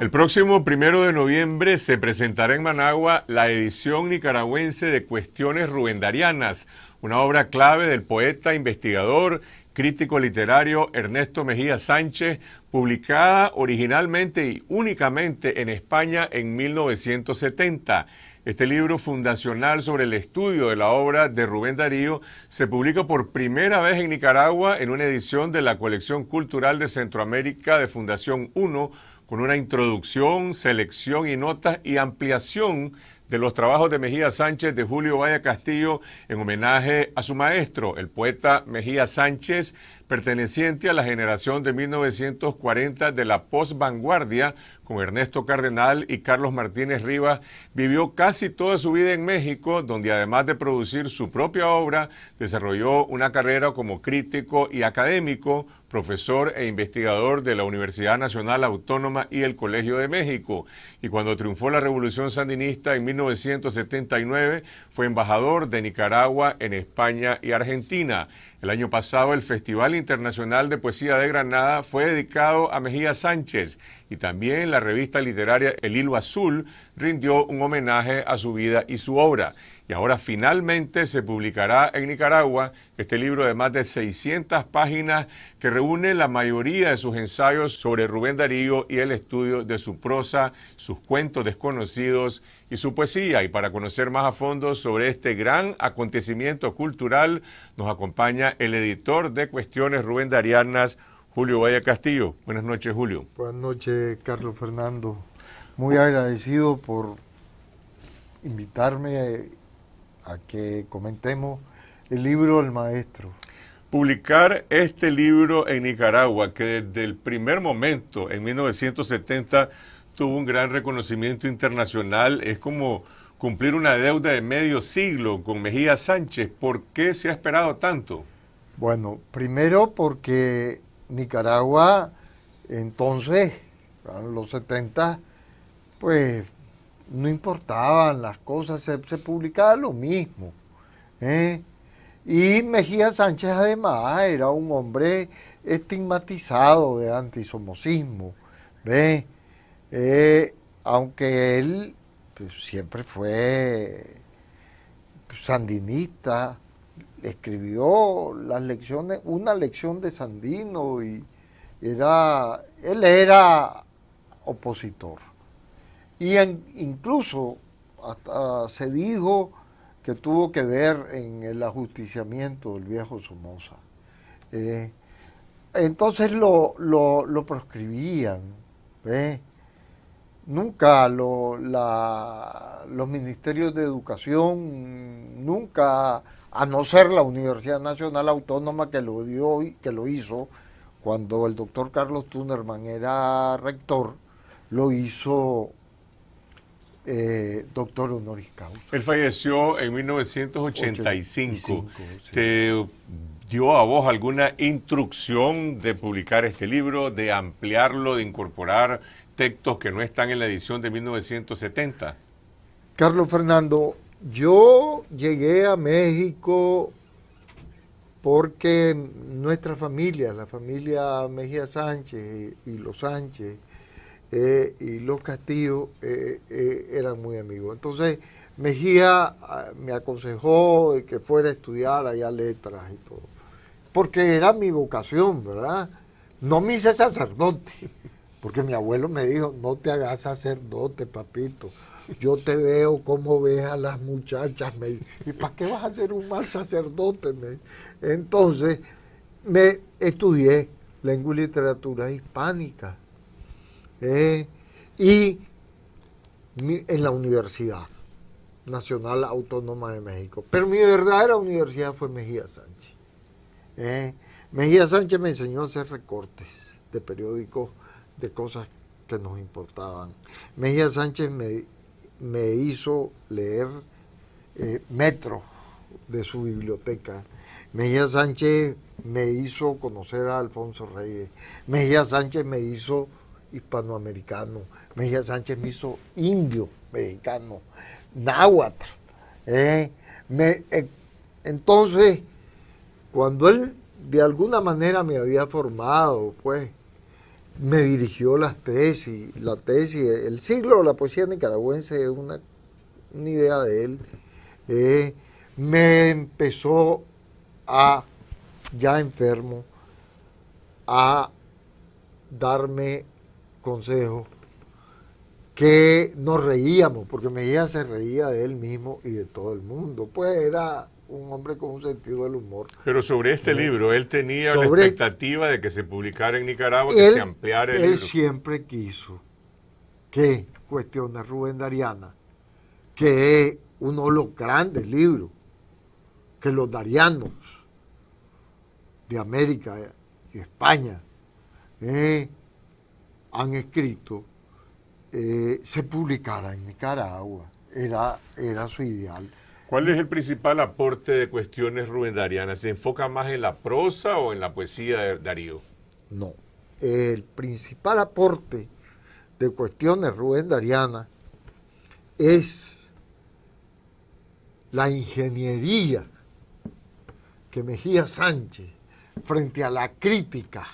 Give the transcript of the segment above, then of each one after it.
El próximo primero de noviembre se presentará en Managua la edición nicaragüense de Cuestiones Rubendarianas, una obra clave del poeta, investigador, crítico literario Ernesto Mejía Sánchez, publicada originalmente y únicamente en España en 1970. Este libro fundacional sobre el estudio de la obra de Rubén Darío se publica por primera vez en Nicaragua en una edición de la colección cultural de Centroamérica de Fundación 1 con una introducción, selección y notas y ampliación de los trabajos de Mejía Sánchez de Julio Vaya Castillo en homenaje a su maestro, el poeta Mejía Sánchez, perteneciente a la generación de 1940 de la post-vanguardia, con Ernesto Cardenal y Carlos Martínez Rivas, vivió casi toda su vida en México, donde además de producir su propia obra, desarrolló una carrera como crítico y académico, profesor e investigador de la Universidad Nacional Autónoma y el Colegio de México. Y cuando triunfó la Revolución Sandinista en 1979, fue embajador de Nicaragua en España y Argentina. El año pasado el Festival Internacional de Poesía de Granada fue dedicado a Mejía Sánchez y también la revista literaria El Hilo Azul rindió un homenaje a su vida y su obra. Y ahora finalmente se publicará en Nicaragua este libro de más de 600 páginas que reúne la mayoría de sus ensayos sobre Rubén Darío y el estudio de su prosa, sus cuentos desconocidos y su poesía. Y para conocer más a fondo sobre este gran acontecimiento cultural, nos acompaña el editor de Cuestiones Rubén Darianas, Julio Valle Castillo. Buenas noches, Julio. Buenas noches, Carlos Fernando. Muy agradecido por invitarme a que comentemos el libro del maestro. Publicar este libro en Nicaragua, que desde el primer momento, en 1970, tuvo un gran reconocimiento internacional, es como cumplir una deuda de medio siglo con Mejía Sánchez. ¿Por qué se ha esperado tanto? Bueno, primero porque Nicaragua entonces, en los 70, pues no importaban las cosas, se, publicaba lo mismo. ¿eh? Y Mejía Sánchez además era un hombre estigmatizado de antisomocismo. ¿ve? Eh, aunque él pues, siempre fue sandinista, escribió las lecciones, una lección de Sandino y era, él era opositor. Y incluso hasta se dijo que tuvo que ver en el ajusticiamiento del viejo Somoza. Eh, entonces lo, proscribían. Nunca los ministerios de educación, nunca, a no ser la Universidad Nacional Autónoma que lo, dio, que lo hizo cuando el doctor Carlos Tunerman era rector, lo hizo eh, doctor honoris causa. Él falleció en 1985. ¿Te dio a vos alguna instrucción de publicar este libro, de ampliarlo, de incorporar textos que no están en la edición de 1970? Carlos Fernando, yo llegué a México porque nuestra familia, la familia Mejía Sánchez y los Sánchez, eh, y los Castillos eh, eh, eran muy amigos. Entonces Mejía ah, me aconsejó que fuera a estudiar allá letras y todo, porque era mi vocación, ¿verdad? No me hice sacerdote, porque mi abuelo me dijo, no te hagas sacerdote, papito. Yo te veo cómo ves a las muchachas. Me, ¿Y para qué vas a ser un mal sacerdote? Entonces, me estudié lengua y literatura hispánica eh, y en la Universidad Nacional Autónoma de México. Pero mi verdadera universidad fue Mejía Sánchez. Eh, Mejía Sánchez me enseñó a hacer recortes de periódicos de cosas que nos importaban. Mejía Sánchez me, me hizo leer eh, metros de su biblioteca. Mejía Sánchez me hizo conocer a Alfonso Reyes. Mejía Sánchez me hizo hispanoamericano. Mejía Sánchez me hizo indio mexicano, náhuatl. ¿eh? Eh, entonces, cuando él de alguna manera me había formado, pues, me dirigió las tesis, la tesis, el siglo de la poesía nicaragüense es una, idea de él. Eh, me empezó a, ya enfermo, a darme consejos que nos reíamos, porque Mejía se reía de él mismo y de todo el mundo. Pues era un hombre con un sentido del humor. Pero sobre este libro, él tenía la expectativa de que se publicara en Nicaragua, que se ampliara el él siempre quiso que Cuestión de Rubén Dariana, que es uno de los grandes libros que los darianos de América y España eh, han escrito, eh, se publicara en Nicaragua. Era, era su ideal. ¿Cuál es el principal aporte de cuestiones Rubén Dariana? ¿Se enfoca más en la prosa o en la poesía de Darío? No. El principal aporte de cuestiones Rubén Dariana es la ingeniería que Mejía Sánchez, frente a la crítica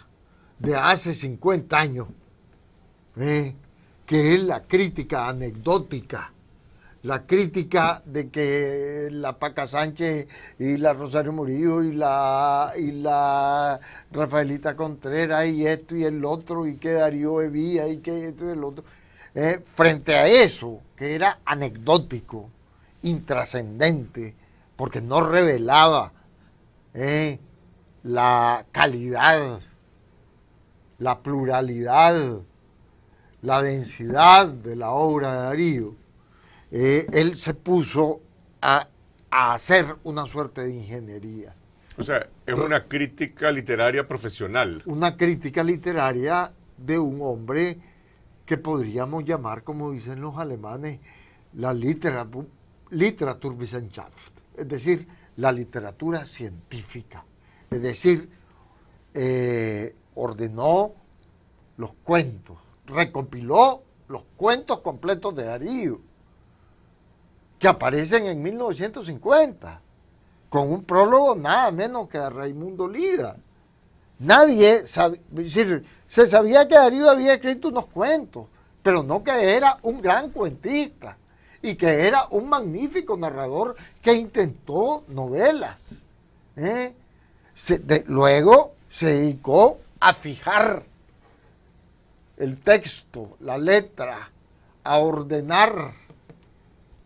de hace 50 años, que es la crítica anecdótica la crítica de que la Paca Sánchez y la Rosario Murillo y la, y la Rafaelita Contreras y esto y el otro y que Darío Evía y que esto y el otro. Eh, frente a eso, que era anecdótico, intrascendente, porque no revelaba eh, la calidad, la pluralidad, la densidad de la obra de Darío eh, él se puso a, hacer una suerte de ingeniería. O sea, es una crítica literaria profesional. Una crítica literaria de un hombre que podríamos llamar, como dicen los alemanes, la Literatur, Literaturwissenschaft, es decir, la literatura científica. Es decir, eh, ordenó los cuentos, recompiló los cuentos completos de Darío que aparecen en 1950, con un prólogo nada menos que de Raimundo Lida. Nadie se sabía que Darío había escrito unos cuentos, pero no que era un gran cuentista y que era un magnífico narrador que intentó novelas. ¿eh? luego se dedicó a fijar el texto, la letra, a ordenar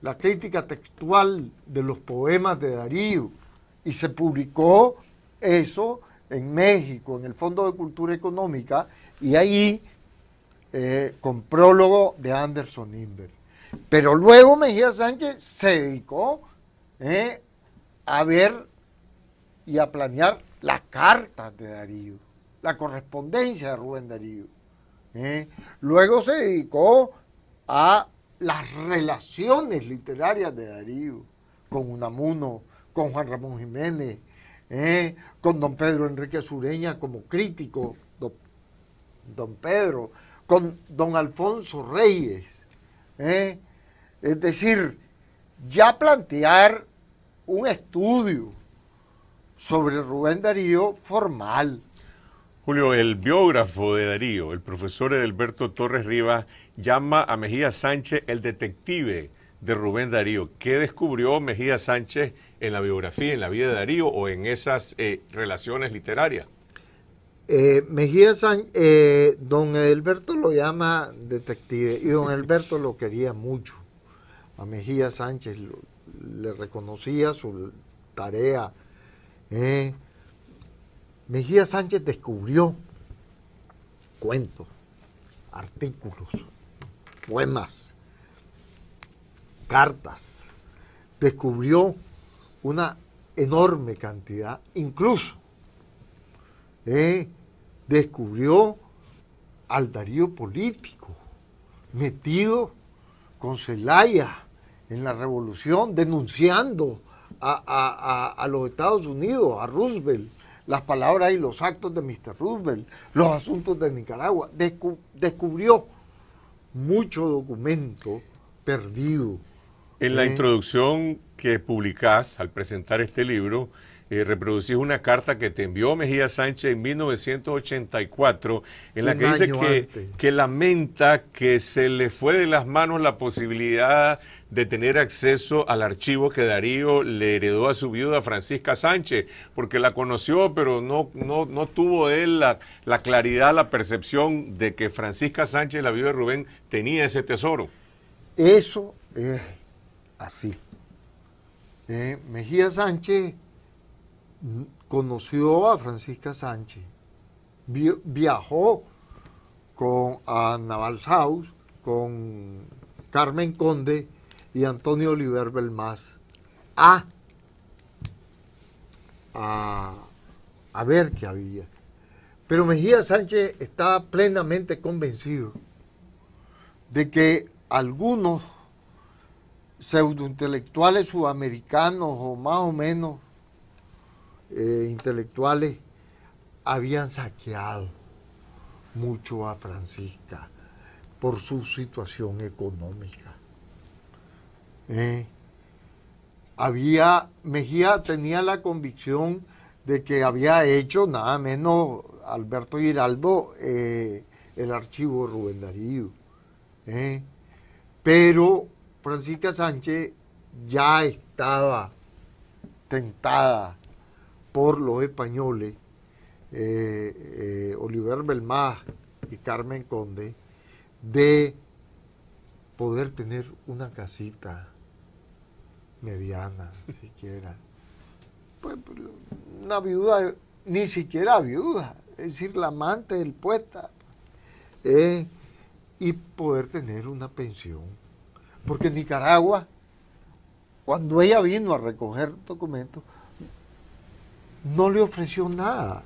la crítica textual de los poemas de Darío y se publicó eso en México, en el Fondo de Cultura Económica, y ahí eh, con prólogo de Anderson Inver. Pero luego Mejía Sánchez se dedicó eh, a ver y a planear las cartas de Darío, la correspondencia de Rubén Darío. Eh. Luego se dedicó a las relaciones literarias de Darío con Unamuno, con Juan Ramón Jiménez, eh, con don Pedro Enrique Sureña como crítico, don, Pedro, con don Alfonso Reyes. Eh. es decir, ya plantear un estudio sobre Rubén Darío formal. Julio, el biógrafo de Darío, el profesor Edelberto Torres Rivas, llama a Mejía Sánchez el detective de Rubén Darío. ¿Qué descubrió Mejía Sánchez en la biografía, en la vida de Darío o en esas eh, relaciones literarias? Eh, Mejía Sánchez, eh, don Edelberto lo llama detective y don Edelberto lo quería mucho. A Mejía Sánchez le reconocía su tarea. Mejía Sánchez descubrió cuentos, artículos, poemas, cartas, descubrió una enorme cantidad, incluso eh, descubrió al Darío político, metido con Zelaya en la revolución, denunciando a los Estados Unidos, a Roosevelt, las palabras y los actos de Mr. Roosevelt, los asuntos de Nicaragua. descubrió mucho documento perdido. En la introducción que publicás al presentar este libro, eh, reproducís una carta que te envió Mejía Sánchez en 1984, en la que dice que, que, lamenta que se le fue de las manos la posibilidad de tener acceso al archivo que Darío le heredó a su viuda Francisca Sánchez, porque la conoció, pero no, no, no tuvo él la, la claridad, la percepción de que Francisca Sánchez, la viuda de Rubén, tenía ese tesoro. Eso es así. Eh, Mejía Sánchez conoció a Francisca Sánchez, viajó con a Navalsaus, con Carmen Conde y Antonio Oliver Belmás a, a, a ver qué había. Pero Mejía Sánchez estaba plenamente convencido de que algunos pseudointelectuales sudamericanos o más o menos eh, intelectuales habían saqueado mucho a Francisca por su situación económica. Eh, había, Mejía tenía la convicción de que había hecho nada menos Alberto Giraldo eh, el archivo Rubén Darío. pero Francisca Sánchez ya estaba tentada por los españoles, eh, eh, Oliver Belmás y Carmen Conde, de poder tener una casita mediana, siquiera. Pues, una viuda, ni siquiera viuda, es decir, la amante del poeta, eh, y poder tener una pensión porque en Nicaragua, cuando ella vino a recoger documentos, no le ofreció nada.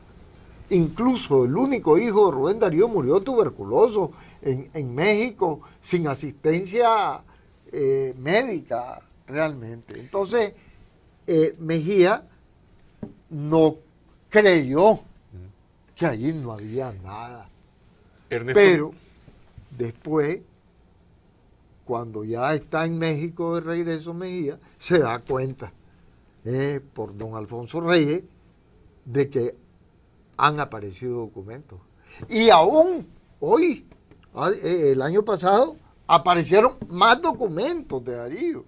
Incluso el único hijo de Rubén Darío murió tuberculoso en, México sin asistencia eh, médica realmente. Entonces, eh, Mejía no creyó que allí no había nada. Pero después cuando ya está en México de regreso Mejía, se da cuenta eh, por don Alfonso Reyes de que han aparecido documentos. Y aún hoy, ah, eh, el año pasado, aparecieron más documentos de Darío.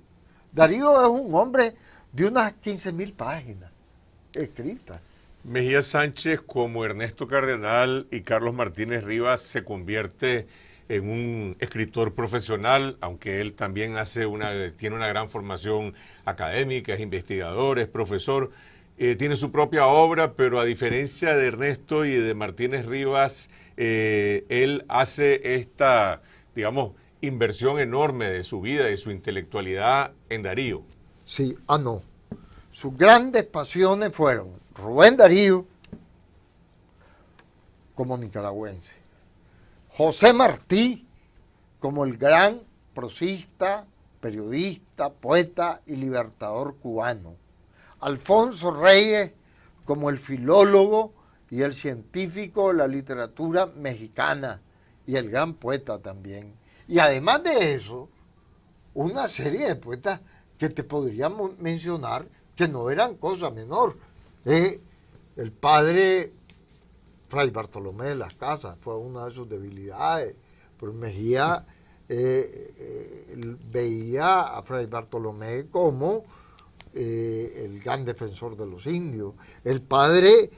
Darío es un hombre de unas 15 mil páginas escritas. Mejía Sánchez, como Ernesto Cardenal y Carlos Martínez Rivas, se convierte en un escritor profesional, aunque él también hace una, tiene una gran formación académica, es investigador, es profesor, eh, tiene su propia obra, pero a diferencia de Ernesto y de Martínez Rivas, eh, él hace esta, digamos, inversión enorme de su vida y su intelectualidad en Darío. Sí, ah, no. Sus grandes pasiones fueron Rubén Darío como nicaragüense José Martí como el gran prosista, periodista, poeta y libertador cubano. Alfonso Reyes como el filólogo y el científico de la literatura mexicana y el gran poeta también. Y además de eso, una serie de poetas que te podríamos mencionar que no eran cosa menor. Eh, el padre Fray Bartolomé de las Casas, fue una de sus debilidades. Pero Mejía eh, eh, veía a Fray Bartolomé como eh, el gran defensor de los indios. El padre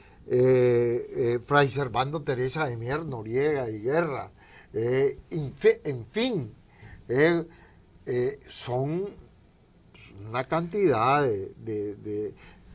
Fray Servando Teresa de Mier, Noriega y Guerra. en fin, son una cantidad de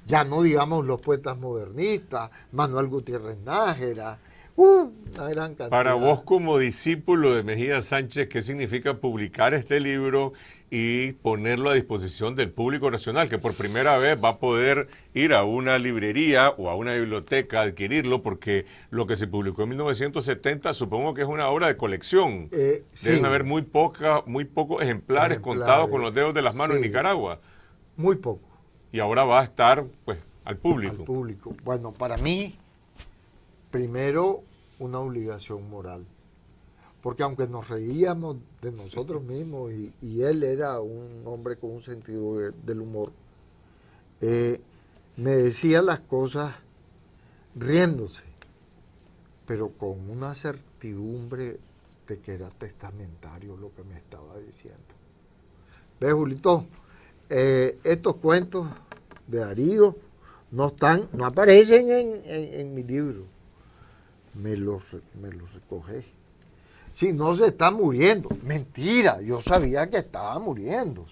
ya no digamos los poetas modernistas, Manuel Gutiérrez Nájera, uh, una gran cantidad. Para vos como discípulo de Mejía Sánchez, ¿qué significa publicar este libro y ponerlo a disposición del público nacional, que por primera vez va a poder ir a una librería o a una biblioteca a adquirirlo, porque lo que se publicó en 1970 supongo que es una obra de colección. Eh, Deben haber muy, poca, muy pocos ejemplares, contados con los dedos de las manos en Nicaragua. Muy poco y ahora va a estar pues al público. Al público. Bueno, para mí, primero una obligación moral. Porque aunque nos reíamos de nosotros mismos y, él era un hombre con un sentido del humor, eh, me decía las cosas riéndose, pero con una certidumbre de que era testamentario lo que me estaba diciendo. ¿Ves, Julito? Eh, estos cuentos de Darío no están, no aparecen en, mi libro. Me los, me los recogí. Si no se está muriendo. Mentira, yo sabía que estaba muriendo.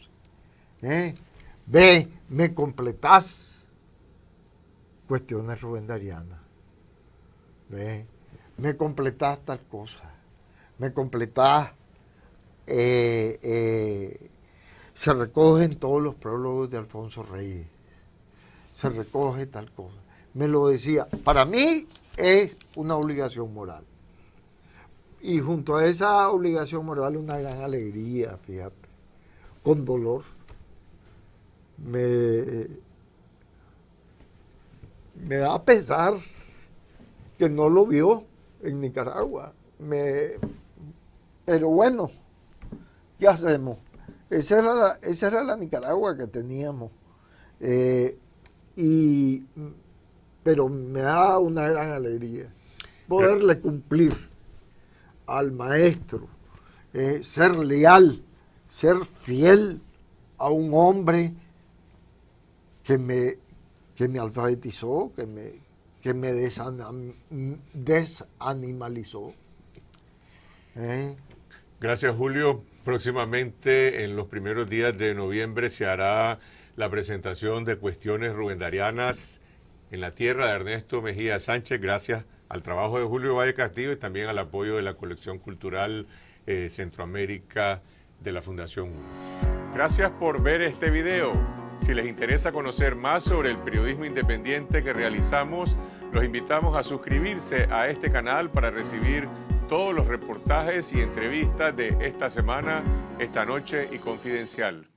¿Eh? Ve, me completás cuestiones rubendarianas. Ve, me completás tal cosa. Me completás. Eh, eh, se recogen todos los prólogos de Alfonso Reyes. Se recoge tal cosa. Me lo decía. Para mí es una obligación moral. Y junto a esa obligación moral una gran alegría, fíjate, con dolor me, me da pesar que no lo vio en Nicaragua. Me, pero bueno, ¿qué hacemos? Esa era la, esa era la Nicaragua que teníamos. Eh, y, pero me da una gran alegría poderle cumplir al maestro, eh, ser leal, ser fiel a un hombre que me, que me alfabetizó, que me, que me desanimalizó. ¿Eh? Gracias, Julio. Próximamente, en los primeros días de noviembre, se hará la presentación de cuestiones rubendarianas en la tierra de Ernesto Mejía Sánchez, gracias al trabajo de Julio Valle Castillo y también al apoyo de la colección cultural eh, Centroamérica de la Fundación. Gracias por ver este video. Si les interesa conocer más sobre el periodismo independiente que realizamos, los invitamos a suscribirse a este canal para recibir todos los reportajes y entrevistas de esta semana, esta noche y confidencial.